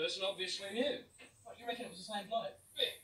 person obviously knew. What, you reckon it was the same bloke? Yeah,